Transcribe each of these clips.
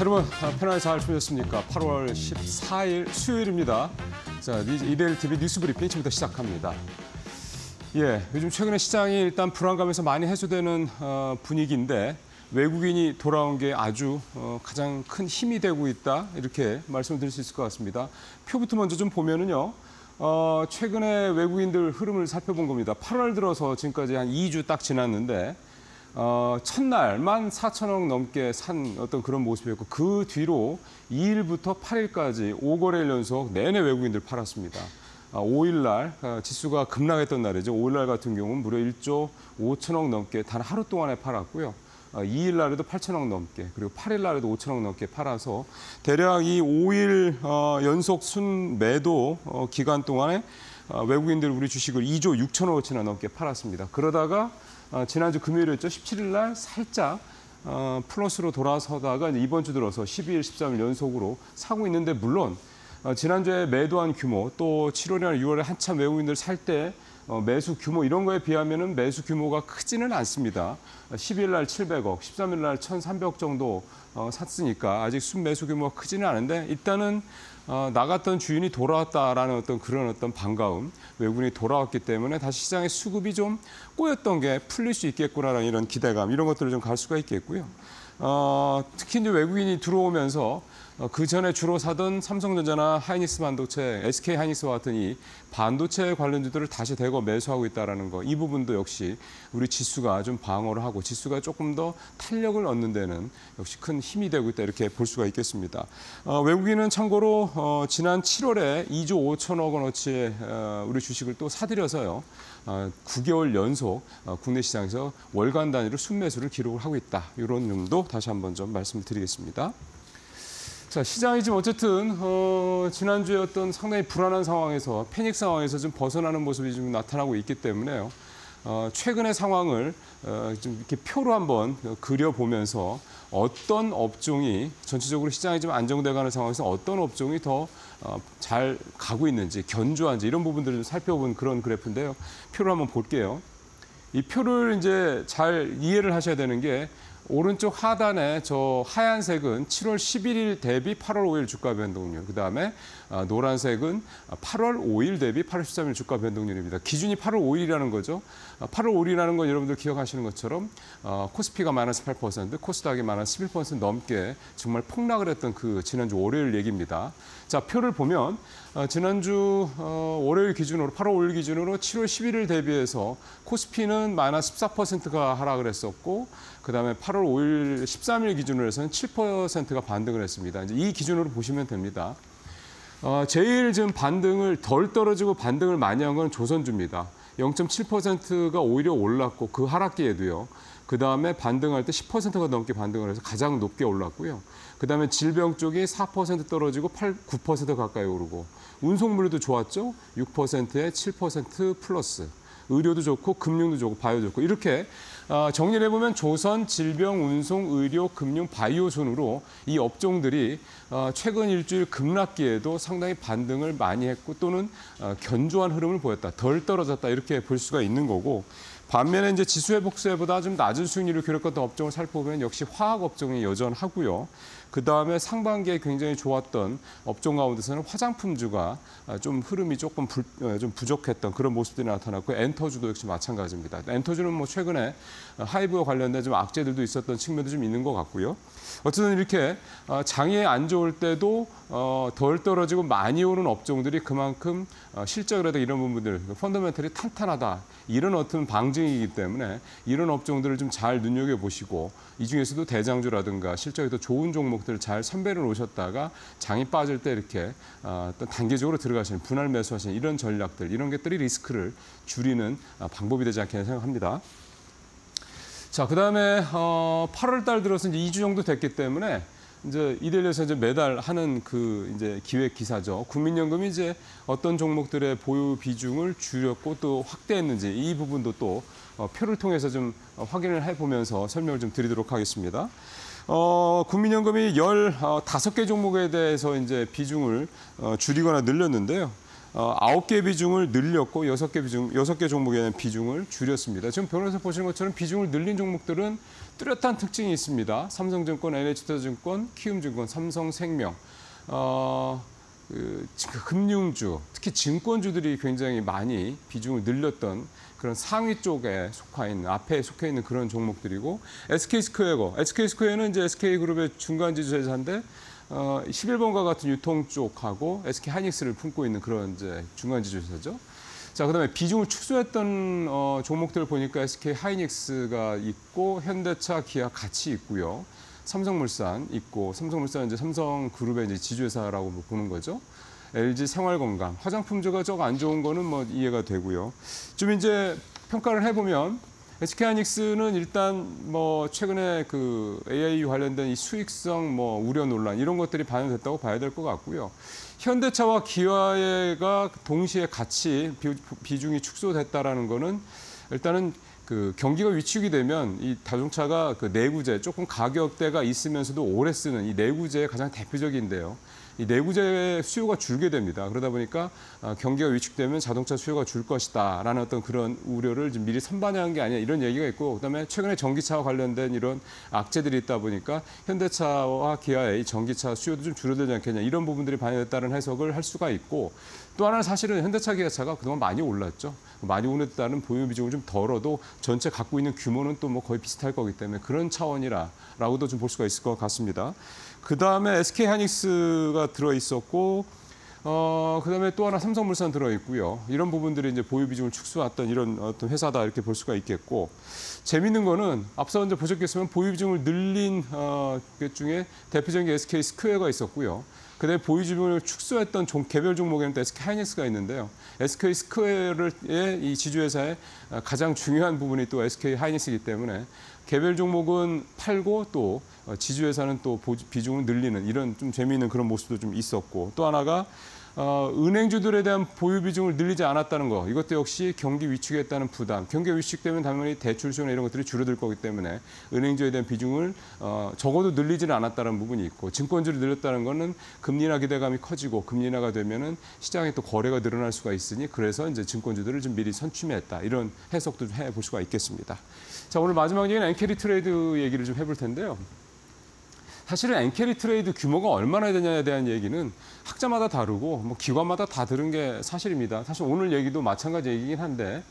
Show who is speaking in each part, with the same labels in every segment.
Speaker 1: 여러분 아, 편안히 잘 보셨습니까? 8월 14일 수요일입니다. 자, 이데일 TV 뉴스 브리핑 지금부터 시작합니다. 예, 요즘 최근에 시장이 일단 불안감에서 많이 해소되는 어, 분위기인데 외국인이 돌아온 게 아주 어, 가장 큰 힘이 되고 있다 이렇게 말씀을 드릴 수 있을 것 같습니다. 표부터 먼저 좀 보면은요. 어, 최근에 외국인들 흐름을 살펴본 겁니다. 8월 들어서 지금까지 한 2주 딱 지났는데 어, 첫날만 4천억 넘게 산 어떤 그런 모습이었고 그 뒤로 2일부터 8일까지 5거래일 연속 내내 외국인들 팔았습니다. 아, 5일날 아, 지수가 급락했던 날이죠. 5일날 같은 경우는 무려 1조 5천억 넘게 단 하루 동안에 팔았고요. 2일 아, 날에도 8천억 넘게 그리고 8일 날에도 5천억 넘게 팔아서 대략 이 5일 어, 연속 순 매도 어, 기간 동안에 어, 외국인들 우리 주식을 2조 6천억어치나 넘게 팔았습니다. 그러다가 지난주 금요일이었죠. 17일 날 살짝 플러스로 돌아서다가 이번 주 들어서 12일, 13일 연속으로 사고 있는데 물론 지난주에 매도한 규모 또 7월이나 6월에 한참 외국인들 살때 어, 매수 규모 이런 거에 비하면 매수 규모가 크지는 않습니다. 10일 날 700억, 13일 날 1,300억 정도 어, 샀으니까 아직 순매수 규모가 크지는 않은데 일단은 어, 나갔던 주인이 돌아왔다라는 어떤 그런 어떤 반가움, 외국인이 돌아왔기 때문에 다시 시장의 수급이 좀 꼬였던 게 풀릴 수 있겠구나라는 이런 기대감 이런 것들을 좀 갈 수가 있겠고요. 어, 특히 이제 외국인이 들어오면서 어, 그 전에 주로 사던 삼성전자나 하이닉스 반도체, SK 하이닉스와 같은 이 반도체 관련주들을 다시 대거 매수하고 있다는 거. 이 부분도 역시 우리 지수가 좀 방어를 하고 지수가 조금 더 탄력을 얻는 데는 역시 큰 힘이 되고 있다 이렇게 볼 수가 있겠습니다. 어, 외국인은 참고로 어, 지난 7월에 2조 5천억 원어치의 어, 우리 주식을 또 사들여서요. 어, 9개월 연속 어, 국내 시장에서 월간 단위로 순매수를 기록을 하고 있다. 이런 점도 다시 한번 좀 말씀드리겠습니다. 자, 시장이 지금 어쨌든 어, 지난주에 어떤 상당히 불안한 상황에서 패닉 상황에서 좀 벗어나는 모습이 좀 나타나고 있기 때문에요. 어, 최근의 상황을 어, 좀 이렇게 표로 한번 그려보면서 어떤 업종이 전체적으로 시장이 좀 안정돼가는 상황에서 어떤 업종이 더잘 어, 가고 있는지 견주한지 이런 부분들을 좀 살펴본 그런 그래프인데요. 표를 한번 볼게요. 이 표를 이제 잘 이해를 하셔야 되는 게 오른쪽 하단에 저 하얀색은 7월 11일 대비 8월 5일 주가 변동률. 그다음에 아, 노란색은 8월 5일 대비 8월 13일 주가 변동률입니다. 기준이 8월 5일이라는 거죠. 8월 아, 5일이라는 건 여러분들 기억하시는 것처럼 어, 코스피가 마이너스 8%, 코스닥이 마이너스 11% 넘게 정말 폭락을 했던 그 지난주 월요일 얘기입니다. 자, 표를 보면 어, 지난주 어, 월요일 기준으로 8월 5일 기준으로 7월 11일 대비해서 코스피는 마이너스 14%가 하락을 했었고 그다음에 8월 5일 13일 기준으로 해서는 7%가 반등을 했습니다. 이제 이 기준으로 보시면 됩니다. 어, 제일 지금 반등을 덜 떨어지고 반등을 많이 한 건 조선주입니다. 0.7%가 오히려 올랐고 그 하락기에도요. 그 다음에 반등할 때 10%가 넘게 반등을 해서 가장 높게 올랐고요. 그 다음에 질병 쪽이 4% 떨어지고 8, 9% 가까이 오르고 운송물도 좋았죠. 6%에 7% 플러스. 의료도 좋고 금융도 좋고 바이오 좋고 이렇게 어, 정리를 해보면 조선, 질병, 운송, 의료, 금융, 바이오 순으로 이 업종들이 어, 최근 일주일 급락기에도 상당히 반등을 많이 했고 또는 어, 견조한 흐름을 보였다. 덜 떨어졌다 이렇게 볼 수가 있는 거고 반면에 이제 지수 회복세보다 좀 낮은 수익률을 기록했던 업종을 살펴보면 역시 화학 업종이 여전하고요. 그 다음에 상반기에 굉장히 좋았던 업종 가운데서는 화장품주가 좀 흐름이 조금 불, 어, 좀 부족했던 그런 모습들이 나타났고 엔터주도 역시 마찬가지입니다. 엔터주는 뭐 최근에 하이브와 관련된 좀 악재들도 있었던 측면도 좀 있는 것 같고요. 어쨌든 이렇게 어, 장이 안 좋을 때도 어, 덜 떨어지고 많이 오는 업종들이 그만큼 실적이라든 이런 부분들 펀더멘털이 탄탄하다 이런 어떤 방 증이기 때문에 이런 업종들을 좀 잘 눈여겨보시고 이 중에서도 대장주라든가 실적이 더 좋은 종목들을 잘 선별을 놓으셨다가 장이 빠질 때 이렇게 어, 단계적으로 들어가시는 분할 매수하시는 이런 전략들 이런 것들이 리스크를 줄이는 어, 방법이 되지 않겠나 생각합니다. 자, 그다음에 어, 8월 달 들어서 이제 2주 정도 됐기 때문에 이제 이델리에서 이제 매달 하는 그 이제 기획 기사죠. 국민연금이 이제 어떤 종목들의 보유 비중을 줄였고 또 확대했는지 이 부분도 또 어, 표를 통해서 좀 확인을 해보면서 설명을 좀 드리도록 하겠습니다. 어, 국민연금이 15개 종목에 대해서 이제 비중을 어, 줄이거나 늘렸는데요. 어, 9개 비중을 늘렸고 6개 비중, 6개 종목에는 비중을 줄였습니다. 지금 변호사 보시는 것처럼 비중을 늘린 종목들은 뚜렷한 특징이 있습니다. 삼성증권, NH투자증권, 키움증권, 삼성생명, 어, 그, 그 금융주, 특히 증권주들이 굉장히 많이 비중을 늘렸던 그런 상위 쪽에 속해 있는 앞에 속해 있는 그런 종목들이고 SK 스퀘어고 SK 스퀘어는 이제 SK 그룹의 중간 지주회사인데 어, 11번가 같은 유통 쪽하고 SK 하이닉스를 품고 있는 그런 이제 중간 지주회사죠. 자, 그다음에 비중을 축소했던 어, 종목들 보니까 SK 하이닉스가 있고 현대차, 기아 같이 있고요. 삼성물산 있고 삼성물산 이제 삼성그룹의 이제 지주회사라고 보는 거죠. LG 생활건강, 화장품주가 적안 좋은 거는 뭐 이해가 되고요. 좀 이제 평가를 해보면 SK하이닉스는 일단 뭐 최근에 그 AI 관련된 이 수익성 뭐 우려 논란 이런 것들이 반영됐다고 봐야 될 것 같고요. 현대차와 기아가 동시에 같이 비중이 축소됐다라는 거는 일단은 그 경기가 위축이 되면 이 자동차가 그 내구재 조금 가격대가 있으면서도 오래 쓰는 이 내구재의 가장 대표적인데요. 이 내구재 수요가 줄게 됩니다. 그러다 보니까 어, 경기가 위축되면 자동차 수요가 줄 것이다라는 어떤 그런 우려를 좀 미리 선반영한 게 아니냐 이런 얘기가 있고 그다음에 최근에 전기차와 관련된 이런 악재들이 있다 보니까 현대차와 기아의 전기차 수요도 좀 줄어들지 않겠냐 이런 부분들이 반영됐다는 해석을 할 수가 있고 또 하나는 사실은 현대차 기아차가 그동안 많이 올랐죠. 많이 오르다는 보유 비중을 좀 덜어도 전체 갖고 있는 규모는 또 뭐 거의 비슷할 거기 때문에 그런 차원이라라고도 좀 볼 수가 있을 것 같습니다. 그 다음에 SK 하이닉스가 들어 있었고 어, 그 다음에 또 하나 삼성물산 들어 있고요. 이런 부분들이 이제 보유 비중을 축소했던 이런 어떤 회사다 이렇게 볼 수가 있겠고. 재밌는 거는 앞서 이제 보셨겠지만 보유 비중을 늘린 어, 그 중에 대표적인 SK 스퀘어가 있었고요. 그다음에 보유 비중을 축소했던 종, 개별 종목에는 또 SK 하이닉스가 있는데요. SK 스퀘어의 이 지주회사의 가장 중요한 부분이 또 SK 하이닉스이기 때문에 개별 종목은 팔고 또 어, 지주회사는 또 비중을 늘리는 이런 좀 재미있는 그런 모습도 좀 있었고 또 하나가 어, 은행주들에 대한 보유 비중을 늘리지 않았다는 거 이것도 역시 경기 따른 부담 경기 위축되면 당연히 대출 수요나 이런 것들이 줄어들 거기 때문에 은행주에 대한 비중을 어, 적어도 늘리지는 않았다는 부분이 있고 증권주를 늘렸다는 거는 금리 인하 기대감이 커지고 금리 인하가 되면은 시장에 또 거래가 늘어날 수가 있으니 그래서 이제 증권주들을 좀 미리 선취했다 이런 해석도 좀 해볼 수가 있겠습니다. 자 오늘 마지막 얘기는 엔캐리 트레이드 얘기를 좀 해볼 텐데요. 사실은 엔캐리 트레이드 규모가 얼마나 되냐에 대한 얘기는 학자마다 다르고 뭐 기관마다 다 다른 게 사실입니다. 사실 오늘 얘기도 마찬가지 얘기긴 한데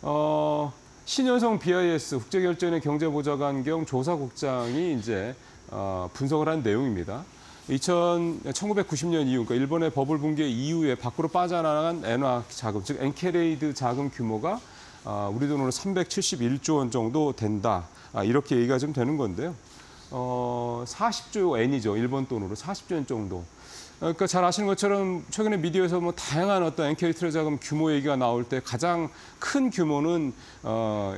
Speaker 1: 어, 신현성 BIS 국제결제은행 경제보좌관 겸 조사국장이 이제 어, 분석을 한 내용입니다. 2000, 1990년 이후, 그러니까 일본의 버블 붕괴 이후에 밖으로 빠져나간 엔화 자금, 즉 엔캐리 트레이드 자금 규모가 어, 우리 돈으로 371조 원 정도 된다. 아, 이렇게 얘기가 좀 되는 건데요. 어, 40조 엔이죠. 일본 돈으로 40조 엔 정도. 그러니까 잘 아시는 것처럼 최근에 미디어에서 뭐 다양한 어떤 엔캐리 트레이드 자금 규모 얘기가 나올 때 가장 큰 규모는 어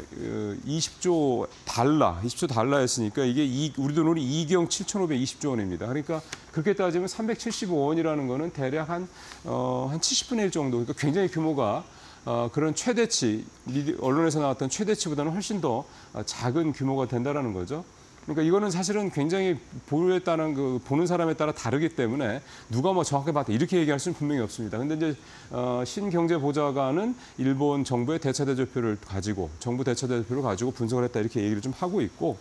Speaker 1: 20조 달러, 20조 달러였으니까 이게 이, 우리 돈으로 2경 7,520조 원입니다. 그러니까 그렇게 따지면 375원이라는 거는 대략 한, 어, 한 70분의 1 정도. 그러니까 굉장히 규모가 어, 그런 최대치, 언론에서 나왔던 최대치보다는 훨씬 더 작은 규모가 된다는 거죠. 그러니까 이거는 사실은 굉장히 보유에 따른 그 보는 사람에 따라 다르기 때문에 누가 뭐 정확하게 봤다 이렇게 얘기할 수는 분명히 없습니다. 근데 이제 어, 신경제보좌관은 일본 정부의 대차대조표를 가지고 정부 대차대조표를 가지고 분석을 했다 이렇게 얘기를 좀 하고 있고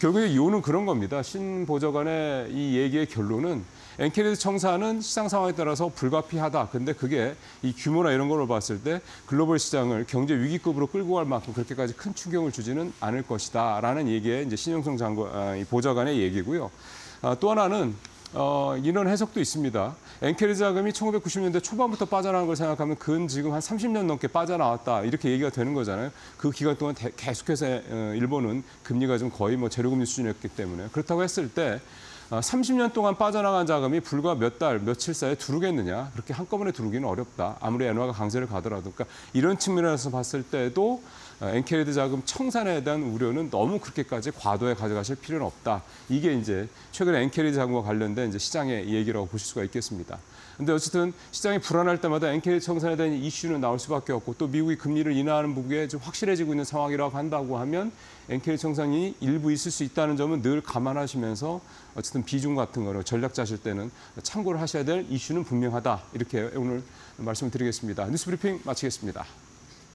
Speaker 1: 결국에 이유는 그런 겁니다. 신 보좌관의 이 얘기의 결론은 엔케리드 청사는 시장 상황에 따라서 불가피하다. 근데 그게 이 규모나 이런 걸로 봤을 때 글로벌 시장을 경제 위기급으로 끌고 갈 만큼 그렇게까지 큰 충격을 주지는 않을 것이다 라는 얘기에 이제 신영성 장관 아, 보좌관의 얘기고요. 아, 또 하나는 어, 이런 해석도 있습니다. 엔캐리 자금이 1990년대 초반부터 빠져나간 걸 생각하면 근 지금 한 30년 넘게 빠져나왔다 이렇게 얘기가 되는 거잖아요. 그 기간 동안 대, 계속해서 어, 일본은 금리가 좀 거의 뭐 제로금리 수준이었기 때문에 그렇다고 했을 때 30년 어, 동안 빠져나간 자금이 불과 몇 달, 며칠 사이에 들어오겠느냐. 그렇게 한꺼번에 들어오기는 어렵다. 아무리 엔화가 강세를 가더라도. 그러니까 이런 측면에서 봤을 때도 엔케이드 자금 청산에 대한 우려는 너무 그렇게까지 과도하게 가져가실 필요는 없다. 이게 이제 최근에 엔캐리 트레이드 자금과 관련된 이제 시장의 얘기라고 보실 수가 있겠습니다. 근데 어쨌든 시장이 불안할 때마다 엔캐리 트레이드 청산에 대한 이슈는 나올 수밖에 없고 또 미국이 금리를 인하하는 부분에 좀 확실해지고 있는 상황이라고 한다고 하면 엔캐리 트레이드 청산이 일부 있을 수 있다는 점은 늘 감안하시면서 어쨌든 비중 같은 거를 전략 짜실 때는 참고를 하셔야 될 이슈는 분명하다. 이렇게 오늘 말씀을 드리겠습니다. 뉴스 브리핑 마치겠습니다.